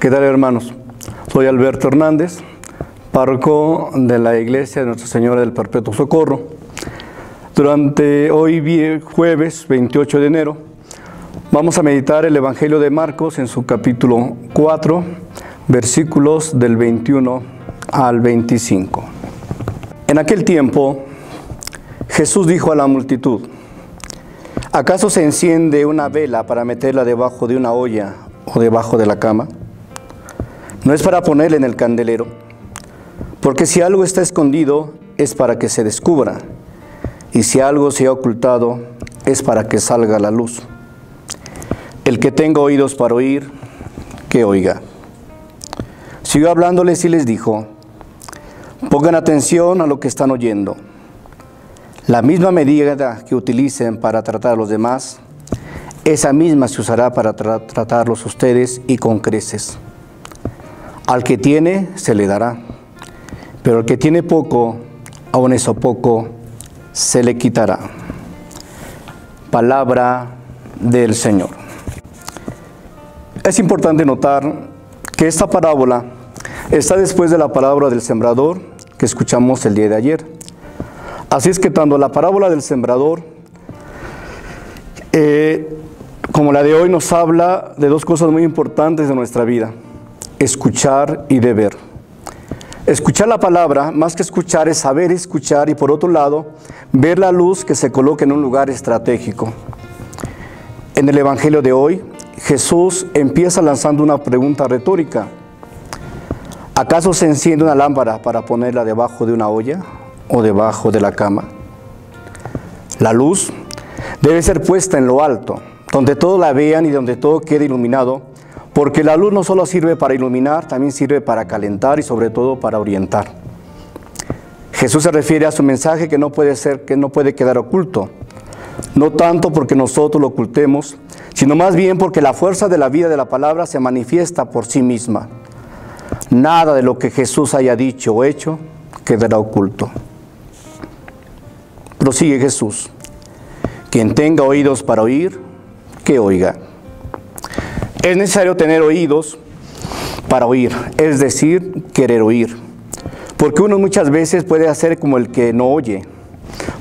¿Qué tal hermanos? Soy Alberto Hernández, párroco de la Iglesia de Nuestra Señora del Perpetuo Socorro. Durante hoy jueves 28 de enero vamos a meditar el Evangelio de Marcos en su capítulo 4, versículos del 21 al 25. En aquel tiempo Jesús dijo a la multitud, ¿acaso se enciende una vela para meterla debajo de una olla o debajo de la cama? No es para ponerla en el candelero, porque si algo está escondido es para que se descubra, y si algo se ha ocultado es para que salga la luz. El que tenga oídos para oír, que oiga. Siguió hablándoles y les dijo, pongan atención a lo que están oyendo. La misma medida que utilicen para tratar a los demás, esa misma se usará para tratarlos ustedes y con creces. Al que tiene, se le dará. Pero al que tiene poco, aun eso poco, se le quitará. Palabra del Señor. Es importante notar que esta parábola está después de la palabra del sembrador que escuchamos el día de ayer. Así es que tanto la parábola del sembrador eh, como la de hoy nos habla de dos cosas muy importantes de nuestra vida escuchar y de ver. Escuchar la palabra, más que escuchar, es saber escuchar y por otro lado, ver la luz que se coloca en un lugar estratégico. En el Evangelio de hoy, Jesús empieza lanzando una pregunta retórica. ¿Acaso se enciende una lámpara para ponerla debajo de una olla o debajo de la cama? La luz debe ser puesta en lo alto, donde todos la vean y donde todo quede iluminado porque la luz no solo sirve para iluminar, también sirve para calentar y sobre todo para orientar. Jesús se refiere a su mensaje que no puede ser, que no puede quedar oculto. No tanto porque nosotros lo ocultemos, sino más bien porque la fuerza de la vida de la palabra se manifiesta por sí misma. Nada de lo que Jesús haya dicho o hecho quedará oculto. Prosigue Jesús. Quien tenga oídos para oír, que oiga. Es necesario tener oídos para oír, es decir, querer oír. Porque uno muchas veces puede hacer como el que no oye.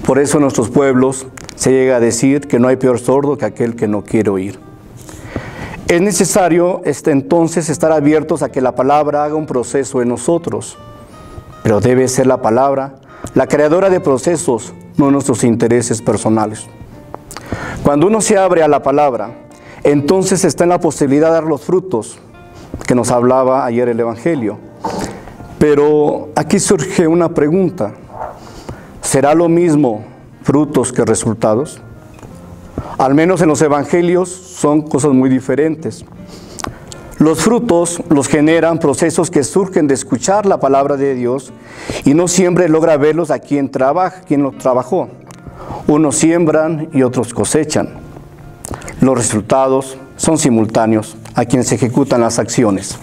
Por eso en nuestros pueblos se llega a decir que no hay peor sordo que aquel que no quiere oír. Es necesario este, entonces estar abiertos a que la palabra haga un proceso en nosotros, pero debe ser la palabra la creadora de procesos, no nuestros intereses personales. Cuando uno se abre a la palabra, entonces está en la posibilidad de dar los frutos que nos hablaba ayer el Evangelio. Pero aquí surge una pregunta. ¿Será lo mismo frutos que resultados? Al menos en los Evangelios son cosas muy diferentes. Los frutos los generan procesos que surgen de escuchar la palabra de Dios y no siempre logra verlos a quien trabaja, quien los trabajó. Unos siembran y otros cosechan. Los resultados son simultáneos a quienes ejecutan las acciones.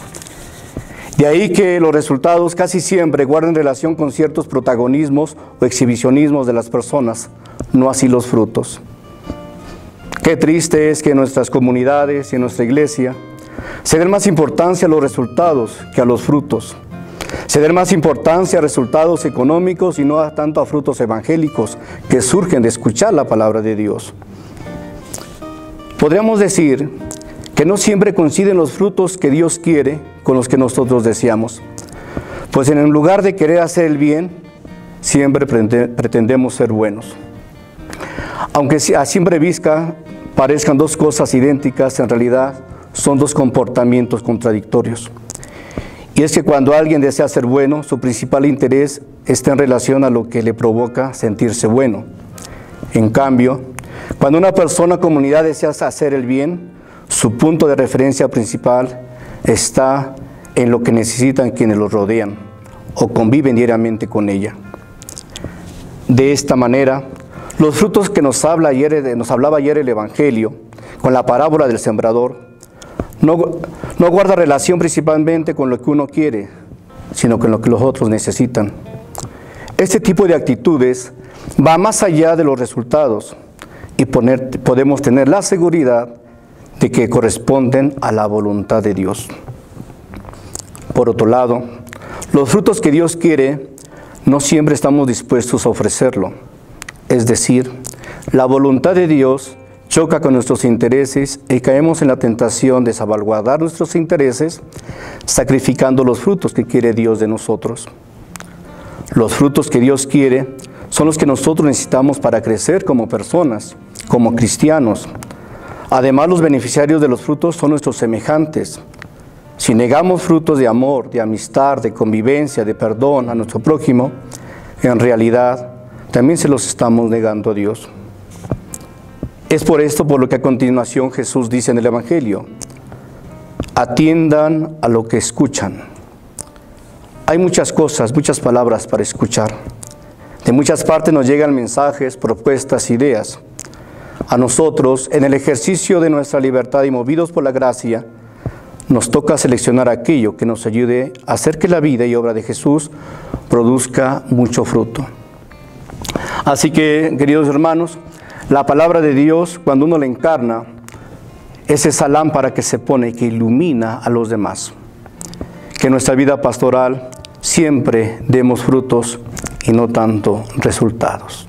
De ahí que los resultados casi siempre guarden relación con ciertos protagonismos o exhibicionismos de las personas, no así los frutos. Qué triste es que en nuestras comunidades y en nuestra iglesia se den más importancia a los resultados que a los frutos. Se den más importancia a resultados económicos y no tanto a frutos evangélicos que surgen de escuchar la palabra de Dios. Podríamos decir que no siempre coinciden los frutos que Dios quiere con los que nosotros deseamos. Pues en lugar de querer hacer el bien, siempre pretendemos ser buenos. Aunque a simple vista parezcan dos cosas idénticas, en realidad son dos comportamientos contradictorios. Y es que cuando alguien desea ser bueno, su principal interés está en relación a lo que le provoca sentirse bueno. En cambio, cuando una persona o comunidad desea hacer el bien, su punto de referencia principal está en lo que necesitan quienes los rodean o conviven diariamente con ella. De esta manera, los frutos que nos, hablaba ayer el Evangelio, con la parábola del sembrador, no, no guarda relación principalmente con lo que uno quiere, sino con lo que los otros necesitan. Este tipo de actitudes va más allá de los resultados y podemos tener la seguridad de que corresponden a la voluntad de Dios. Por otro lado, los frutos que Dios quiere no siempre estamos dispuestos a ofrecerlo. Es decir, la voluntad de Dios choca con nuestros intereses y caemos en la tentación de salvaguardar nuestros intereses sacrificando los frutos que quiere Dios de nosotros. Los frutos que Dios quiere son los que nosotros necesitamos para crecer como personas, como cristianos. Además, los beneficiarios de los frutos son nuestros semejantes. Si negamos frutos de amor, de amistad, de convivencia, de perdón a nuestro prójimo, en realidad también se los estamos negando a Dios. Es por esto por lo que a continuación Jesús dice en el Evangelio, atiendan a lo que escuchan. Hay muchas cosas, muchas palabras para escuchar. De muchas partes nos llegan mensajes, propuestas, ideas. A nosotros, en el ejercicio de nuestra libertad y movidos por la gracia, nos toca seleccionar aquello que nos ayude a hacer que la vida y obra de Jesús produzca mucho fruto. Así que, queridos hermanos, la palabra de Dios, cuando uno la encarna, es esa lámpara que se pone y que ilumina a los demás. Que nuestra vida pastoral siempre demos frutos y no tanto resultados.